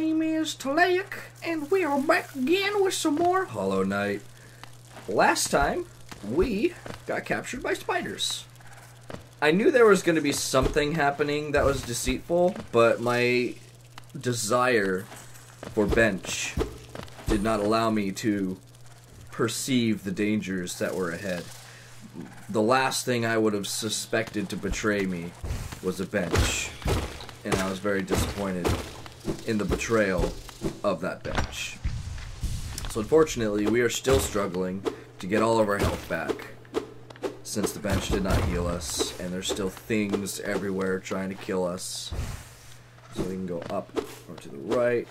name is Tilaic, and we are back again with some more Hollow Knight. Last time, we got captured by spiders. I knew there was going to be something happening that was deceitful, but my desire for bench did not allow me to perceive the dangers that were ahead. The last thing I would have suspected to betray me was a bench, and I was very disappointed in the betrayal of that bench. So, unfortunately, we are still struggling to get all of our health back since the bench did not heal us, and there's still things everywhere trying to kill us. So, we can go up or to the right.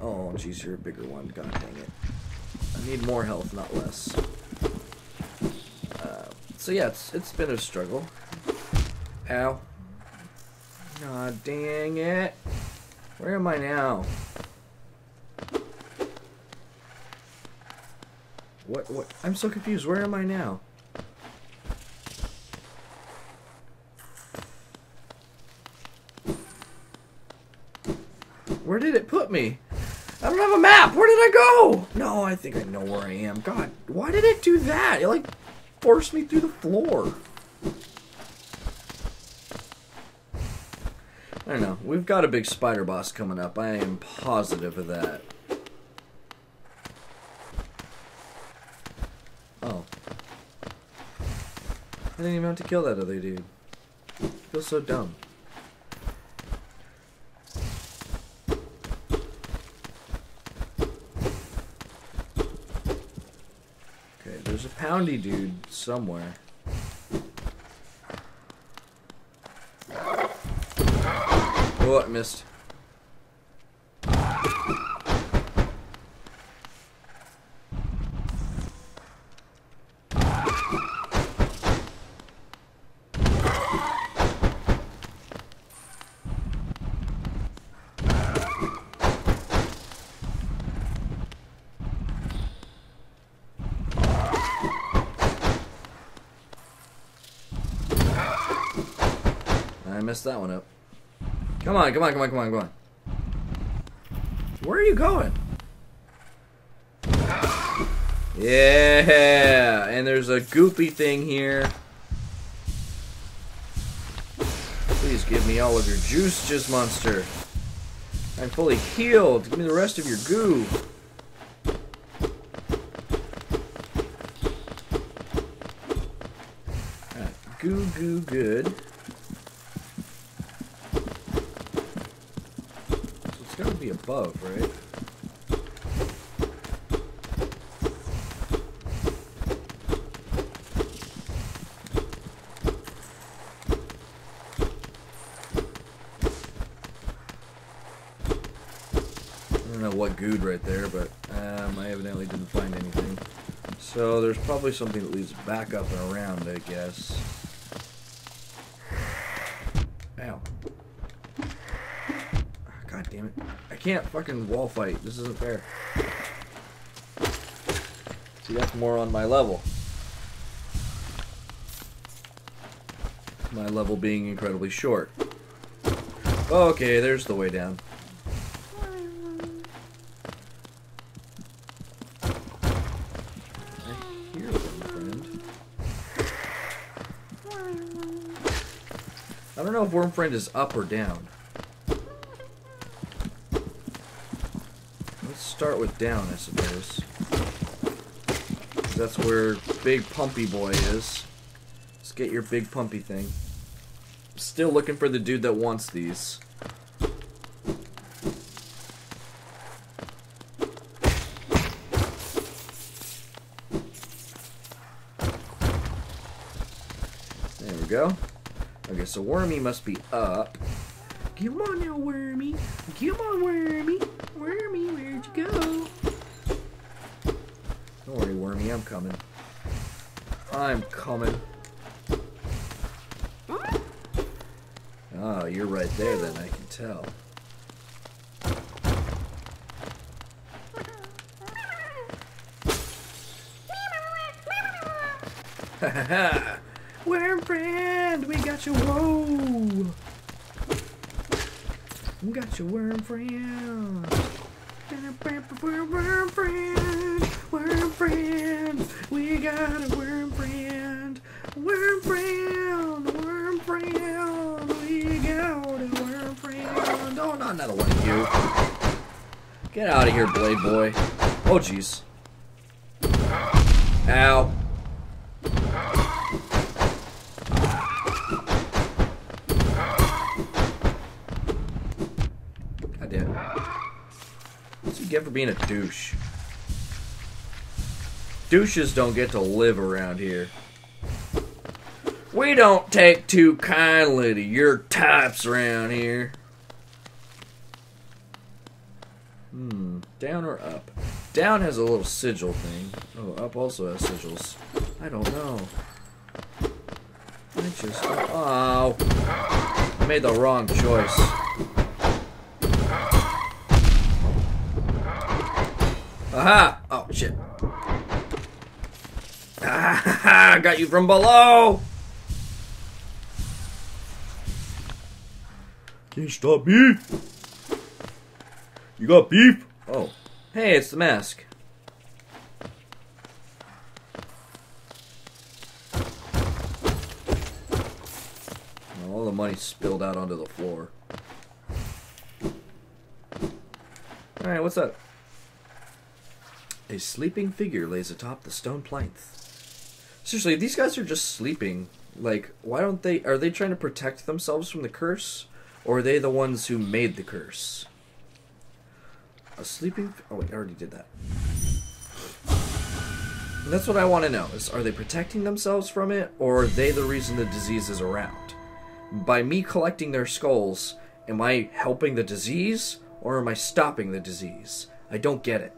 Oh, jeez, you're a bigger one. God dang it. I need more health, not less. Uh, so yeah, it's it's been a struggle. Ow. God dang it. Where am I now? What what I'm so confused. Where am I now? Where did it put me? I don't have a map. Where did I go? No, I think I know where I am. God, why did it do that? It like forced me through the floor. I don't know. We've got a big spider boss coming up. I am positive of that. Oh. I didn't even have to kill that other dude. I feel so dumb. Okay, there's a poundy dude somewhere. Oh, I missed. I messed that one up. Come on, come on, come on, come on, come on. Where are you going? Yeah, and there's a goopy thing here. Please give me all of your juice, Jizz Monster. I'm fully healed. Give me the rest of your goo. Goo goo good. So it's gotta be above, right? I don't know what good right there, but um, I evidently didn't find anything. So there's probably something that leads back up and around, I guess. Ow. God damn it. I can't fucking wall fight. This isn't fair. See, that's more on my level. My level being incredibly short. Okay, there's the way down. I hear Wormfriend. I don't know if Wormfriend is up or down. Let's start with down, I suppose. That's where Big Pumpy Boy is. Let's get your Big Pumpy thing. Still looking for the dude that wants these. There we go. Okay, so Wormy must be up. Come on now, Wormy. Come on, Wormy. Wormy, where'd you go? Don't worry, Wormy, I'm coming. I'm coming. Oh, you're right there then, I can tell. Worm friend, we got you. Whoa. We got your worm friend. Worm friend, worm friend, we got a worm friend. Worm friend, worm friend, we got a worm friend. Oh, not another one you. Get out of here, Blade Boy. Oh, jeez. Ow. God damn. What's you for being a douche? Douches don't get to live around here. We don't take too kindly to your types around here. Hmm, down or up? Down has a little sigil thing. Oh, up also has sigils. I don't know. I just... Oh. I made the wrong choice. Aha! Oh, shit. Ah, got you from below! Can't stop me! You got beef? Oh. Hey, it's the mask. All the money spilled out onto the floor. Alright, what's up? A sleeping figure lays atop the stone plinth. Seriously, these guys are just sleeping, like, why don't they... Are they trying to protect themselves from the curse? Or are they the ones who made the curse? A sleeping... Oh, wait, I already did that. And that's what I want to know, is are they protecting themselves from it, or are they the reason the disease is around? By me collecting their skulls, am I helping the disease, or am I stopping the disease? I don't get it.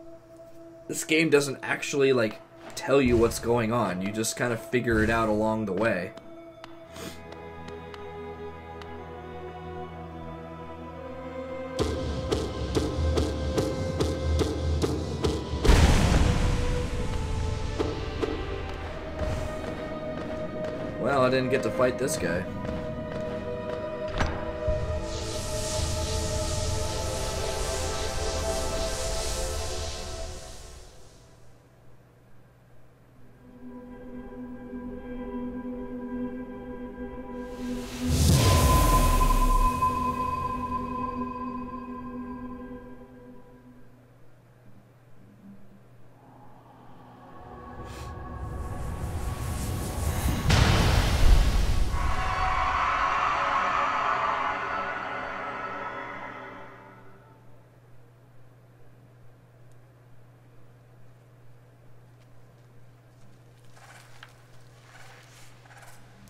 This game doesn't actually, like, tell you what's going on. You just kind of figure it out along the way. Well, I didn't get to fight this guy.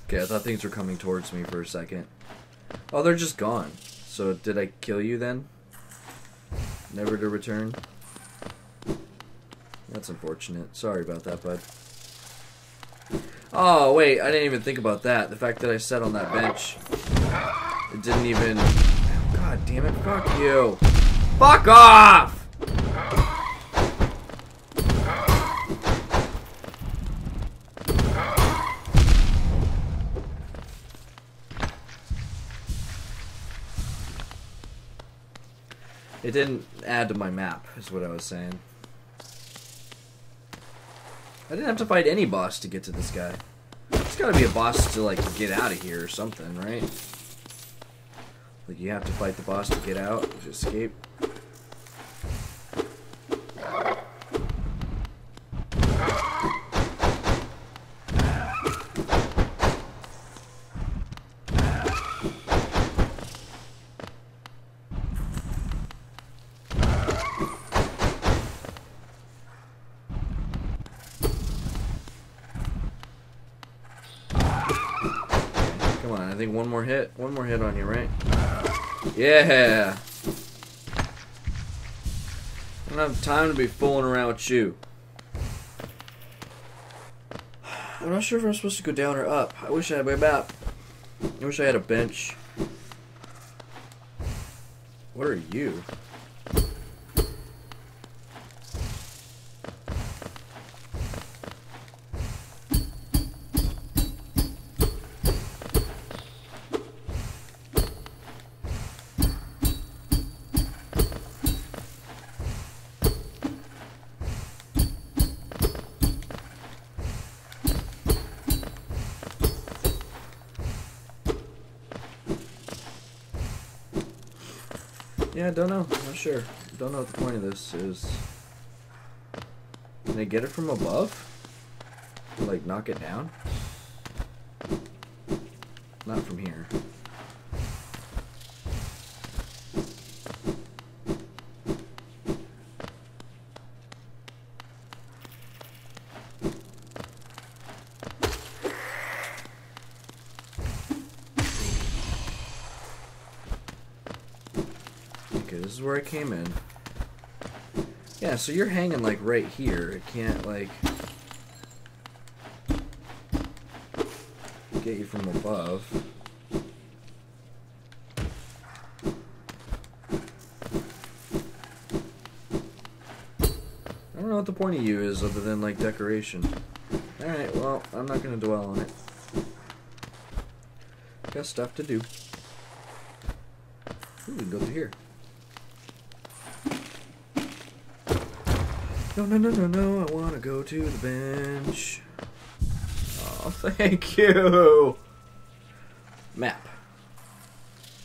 Okay, I thought things were coming towards me for a second. Oh, they're just gone. So did I kill you then? Never to return? That's unfortunate. Sorry about that, bud. Oh, wait, I didn't even think about that. The fact that I sat on that bench. It didn't even... God damn it, fuck you. Fuck off! It didn't add to my map, is what I was saying. I didn't have to fight any boss to get to this guy. There's gotta be a boss to, like, get out of here or something, right? Like, you have to fight the boss to get out, to escape. Think one more hit. One more hit on you, right? Yeah! I don't have time to be fooling around with you. I'm not sure if I'm supposed to go down or up. I wish I had my map. I wish I had a bench. What are you? Yeah, I don't know. I'm not sure. Don't know what the point of this is. Can I get it from above? Like, knock it down? Not from here. I came in. Yeah, so you're hanging like right here. It can't like get you from above. I don't know what the point of you is other than like decoration. Alright, well, I'm not gonna dwell on it. Got stuff to do. Ooh, we can go through here. No, no, no, no, no, I want to go to the bench. Oh, thank you. Map.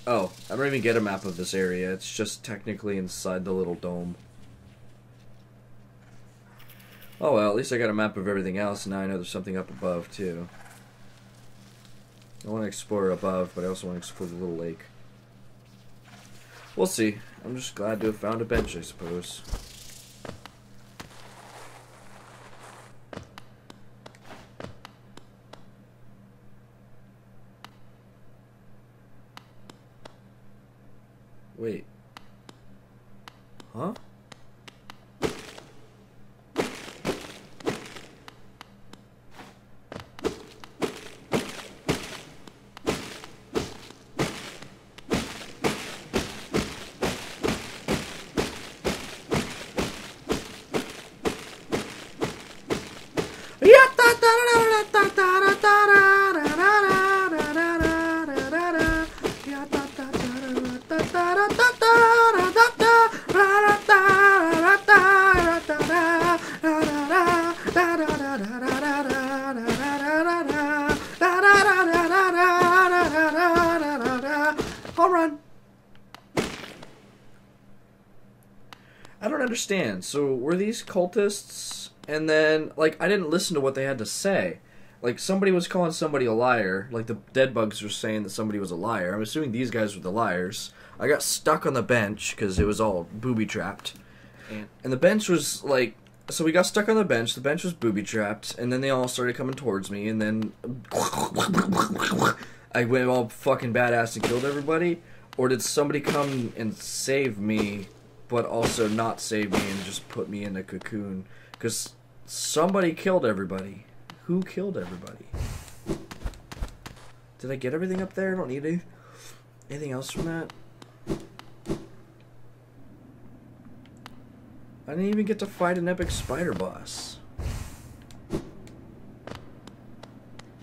Oh, I don't even get a map of this area. It's just technically inside the little dome. Oh well, at least I got a map of everything else, and now I know there's something up above, too. I want to explore above, but I also want to explore the little lake. We'll see. I'm just glad to have found a bench, I suppose. Understand. So were these cultists and then like I didn't listen to what they had to say. Like somebody was calling somebody a liar, like the dead bugs were saying that somebody was a liar. I'm assuming these guys were the liars. I got stuck on the bench because it was all booby trapped. And, and the bench was like so we got stuck on the bench. The bench was booby trapped, and then they all started coming towards me, and then I went all fucking badass and killed everybody. Or did somebody come and save me, but also not save me and just put me in a cocoon? Because somebody killed everybody. Who killed everybody? Did I get everything up there? I don't need any, anything else from that. I didn't even get to fight an epic spider boss.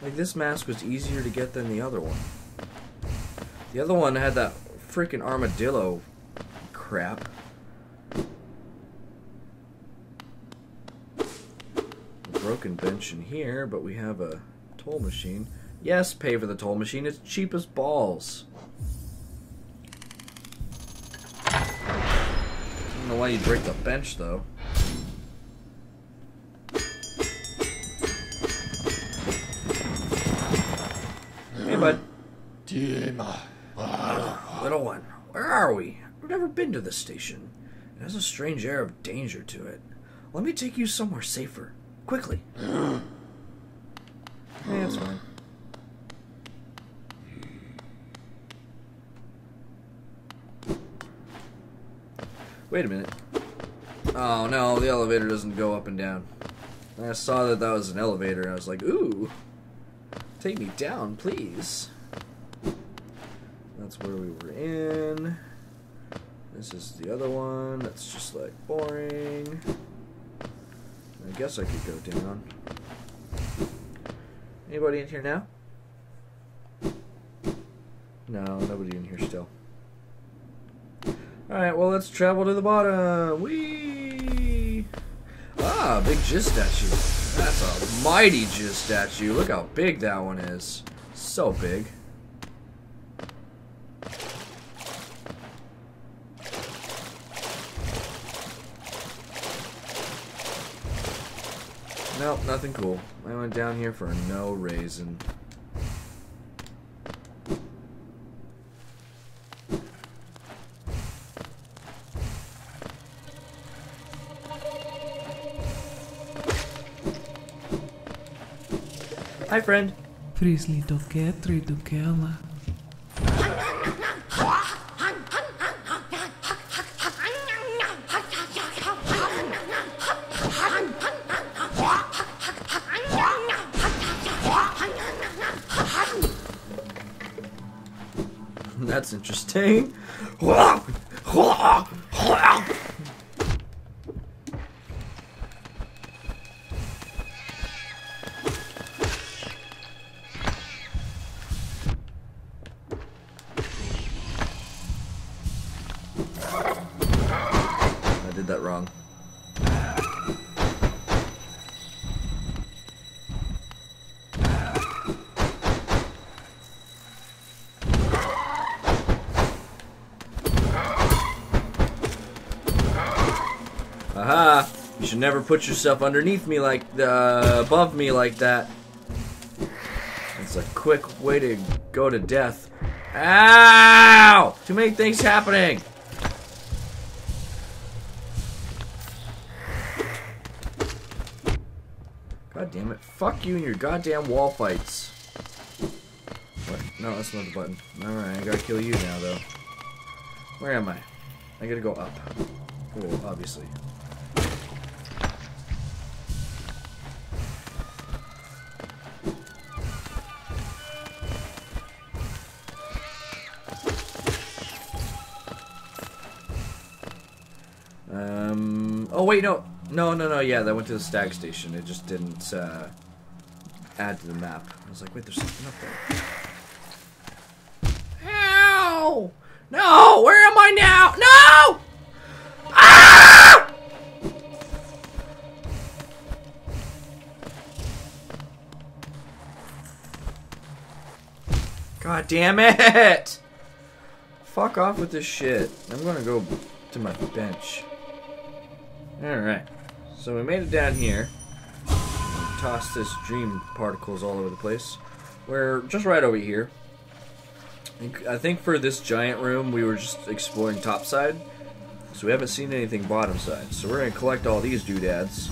Like, this mask was easier to get than the other one. The other one had that freaking armadillo crap. Broken bench in here, but we have a toll machine. Yes, pay for the toll machine. It's cheap as balls. I don't know why you'd break the bench, though. Hey, bud. Little one, where are we? I've never been to this station. It has a strange air of danger to it. Let me take you somewhere safer. Quickly. hey, that's fine. Wait a minute. Oh no, the elevator doesn't go up and down. I saw that that was an elevator and I was like, ooh. Take me down, please. That's where we were in. This is the other one. That's just like boring. I guess I could go down. Anybody in here now? No, nobody in here still. Alright, well, let's travel to the bottom. Whee! Ah, big jizz statue. That's a mighty jizz statue. Look how big that one is. So big. Nope, nothing cool. I went down here for no reason. Hi, friend. Frizzly do che, tri do That's interesting. Should never put yourself underneath me like, uh, above me like that. It's a quick way to go to death. Ow! Too many things happening! God damn it. Fuck you and your goddamn wall fights. What? No, that's not the button. Alright, I gotta kill you now, though. Where am I? I gotta go up. Cool, obviously. Oh wait, no, no, no, no. Yeah, that went to the stag station. It just didn't uh, add to the map. I was like, wait, there's something up there. Ow! No! Where am I now? No! Ah! God damn it! Fuck off with this shit. I'm gonna go to my bench. Alright. So we made it down here. Tossed this dream particles all over the place. We're just right over here. I think- for this giant room, we were just exploring top side. So we haven't seen anything bottom side. So we're gonna collect all these doodads.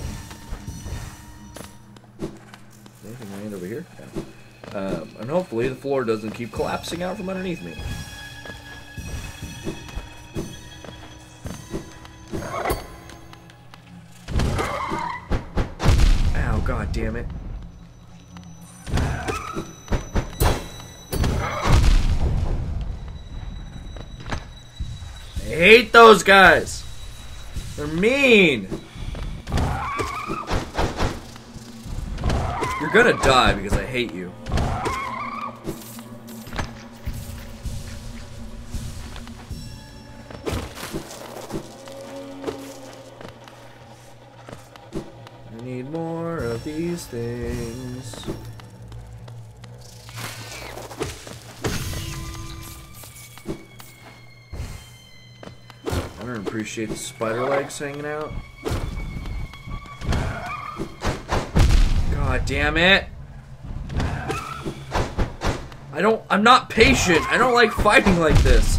Anything land over here? Yeah. Um, and hopefully the floor doesn't keep collapsing out from underneath me. Damn it. I hate those guys. They're mean. You're gonna die because I hate you. Appreciate the spider legs hanging out. God damn it! I don't. I'm not patient. I don't like fighting like this.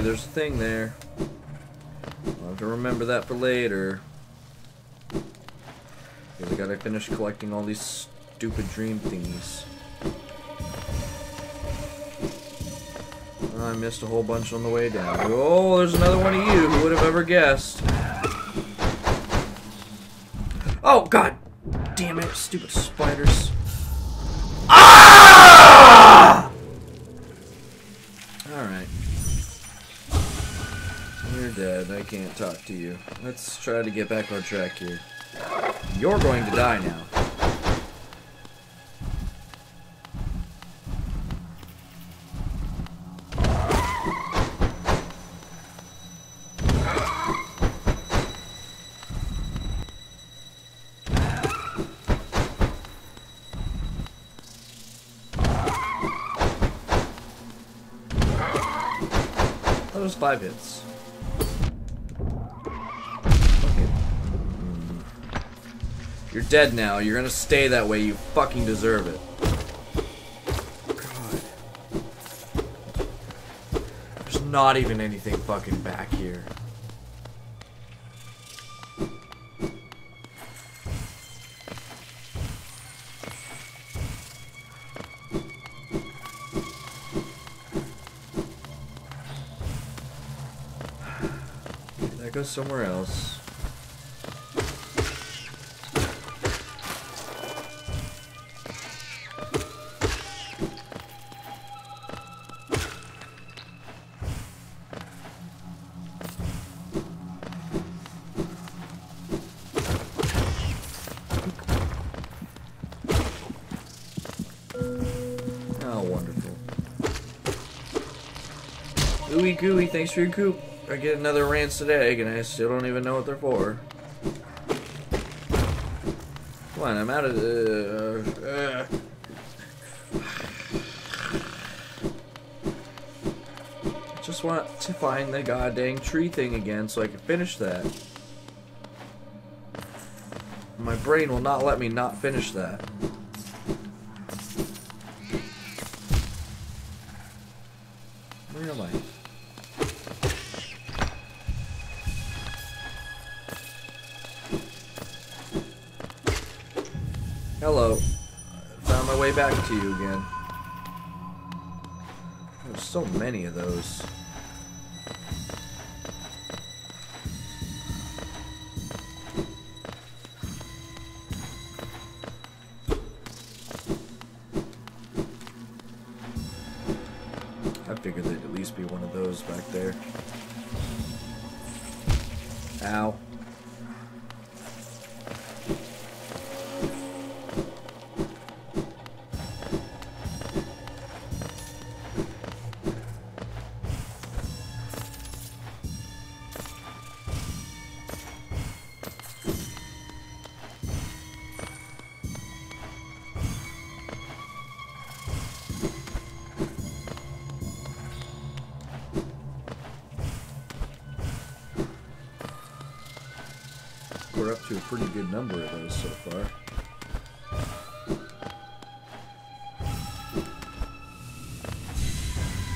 There's a thing there. I'll have to remember that for later. Because I gotta finish collecting all these stupid dream thingies. Oh, I missed a whole bunch on the way down. Oh, there's another one of you. Who would have ever guessed? Oh, god damn it, stupid spiders. can't talk to you. Let's try to get back on track here. You're going to die now. five hits. Dead now. You're gonna stay that way. You fucking deserve it. God. There's not even anything fucking back here. That goes somewhere else. Ooey gooey, thanks for your coop. I get another rancid egg and I still don't even know what they're for. Come on, I'm out of the. Uh, Just want to find the goddamn tree thing again so I can finish that. My brain will not let me not finish that. To you again. There's so many of those. I figured there'd at least be one of those back there. Ow.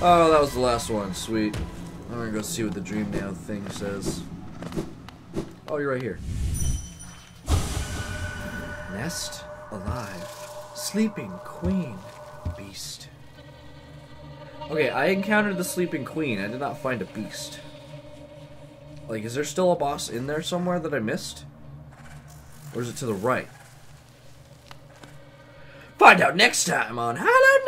Oh, that was the last one. Sweet. I'm gonna go see what the dream nail thing says. Oh, you're right here. Nest alive. Sleeping queen. Beast. Okay, I encountered the sleeping queen. I did not find a beast. Like, is there still a boss in there somewhere that I missed? Or is it to the right? Find out next time on Hollow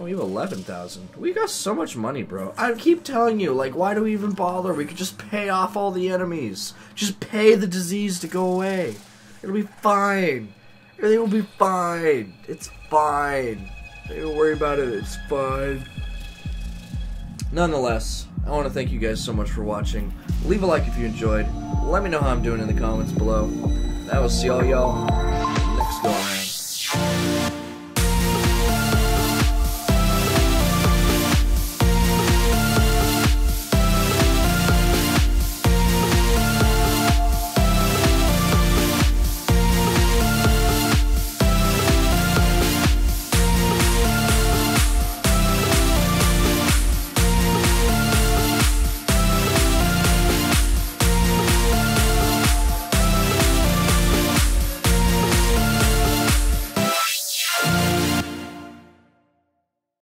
Oh, we have 11,000. We got so much money, bro. I keep telling you, like, why do we even bother? We could just pay off all the enemies. Just pay the disease to go away. It'll be fine. Everything will be fine. It's fine. Don't worry about it. It's fine. Nonetheless, I want to thank you guys so much for watching. Leave a like if you enjoyed. Let me know how I'm doing in the comments below. I will see all y'all next around.